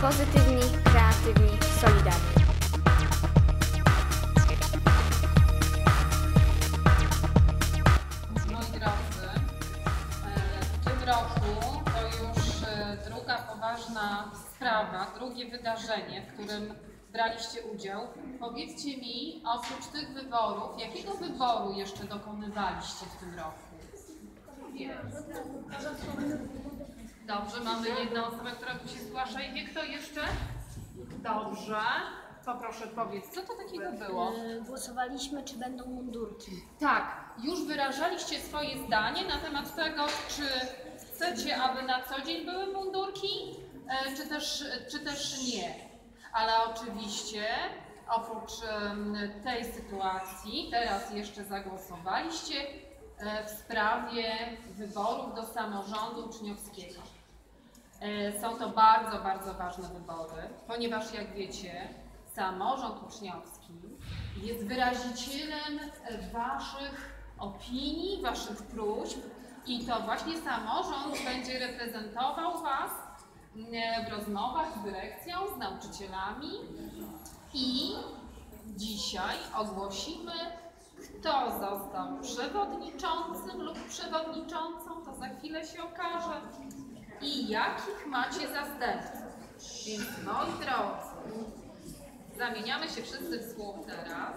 Pozytywni, kreatywni, solidarni. Moi drodzy, e, w tym roku to już e, druga poważna sprawa, drugie wydarzenie, w którym braliście udział. Powiedzcie mi, oprócz tych wyborów, jakiego wyboru jeszcze dokonywaliście w tym roku? Dobrze, mamy jedną osobę, która tu się zgłasza i wie kto jeszcze? Dobrze. Poproszę powiedz, co to takiego było? Y, Głosowaliśmy, czy będą mundurki. Tak, już wyrażaliście swoje zdanie na temat tego, czy chcecie, aby na co dzień były mundurki, e, czy też, czy też nie. Ale oczywiście oprócz tej sytuacji teraz jeszcze zagłosowaliście e, w sprawie wyborów do samorządu uczniowskiego. E, Są to bardzo, bardzo ważne wybory, ponieważ jak wiecie, samorząd uczniowski jest wyrazicielem Waszych opinii, Waszych próśb i to właśnie samorząd będzie reprezentował Was e, w rozmowach z dyrekcją, z nauczycielami. I dzisiaj ogłosimy, kto został przewodniczącym lub przewodniczącą, to za chwilę się okaże i jakich macie zastępców. Więc moi drodzy, zamieniamy się wszyscy w słuch teraz.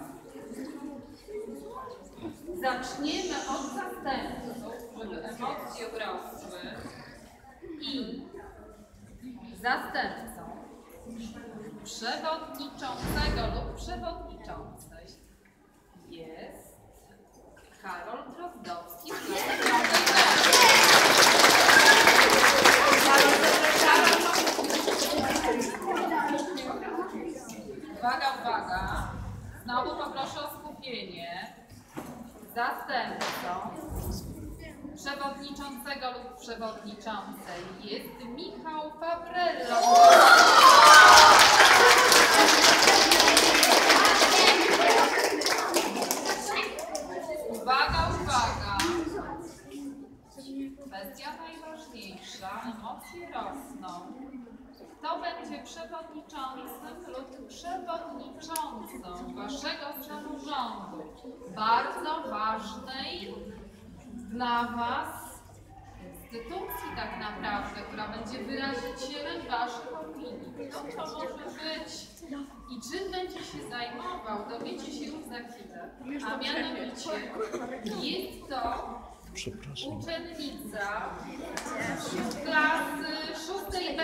Zaczniemy od zastępców, żeby emocje urosły. I zastępcą przewodniczącego lub przewodniczącej jest Uwaga, uwaga. Znowu poproszę o skupienie. Zastępcą przewodniczącego lub przewodniczącej jest Michał Fabrello. Uwaga, uwaga. Kwestia najważniejsza. Emocje rosną. Kto będzie przewodniczącym lub przewodniczącą waszego samorządu? Bardzo ważnej dla was instytucji tak naprawdę, która będzie wyrazicielem waszych opinii. Kto to może być i czym będzie się zajmował, dowiecie się już za chwilę. A mianowicie jest to uczennica klasy szóstej B.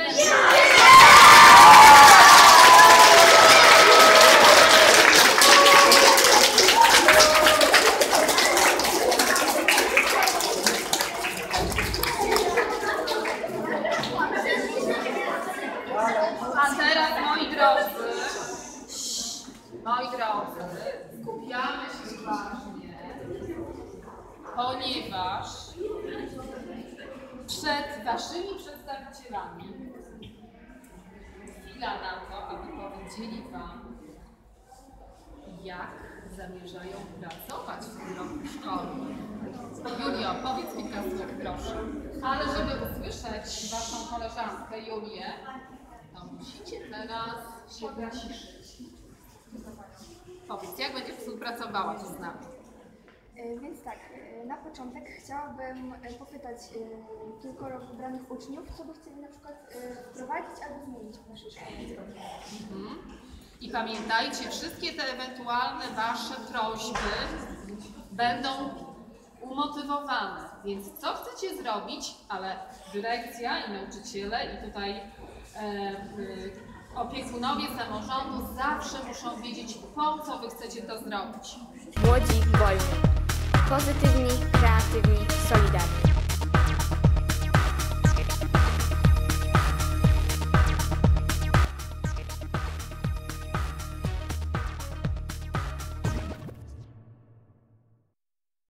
A teraz moi drodzy, moi drodzy, skupiamy się uważnie, ponieważ przed waszymi przedstawicielami chwila na to, aby powiedzieli wam, jak zamierzają pracować w tym roku szkolnym. Julio, powiedz kilka słów, proszę. Ale żeby usłyszeć waszą koleżankę Julię, to musicie teraz się wyciszyć. Powiedz, jak będzie współpracowała to z nami? E, Więc tak, e, na początek chciałabym e, popytać kilkoro wybranych uczniów, co by chcieli na przykład wprowadzić albo zmienić w naszej szkole. Mhm. I pamiętajcie, wszystkie te ewentualne Wasze prośby będą umotywowane. Więc co chcecie zrobić, ale dyrekcja i nauczyciele i tutaj e, opiekunowie samorządu zawsze muszą wiedzieć, po co Wy chcecie to zrobić. Młodzi, wolni. Pozytywni, kreatywni, solidarni.